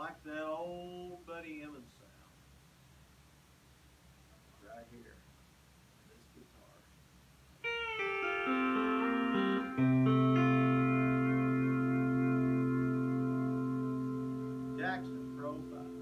like that old Buddy Emmons sound right here. this guitar. Jackson Profile.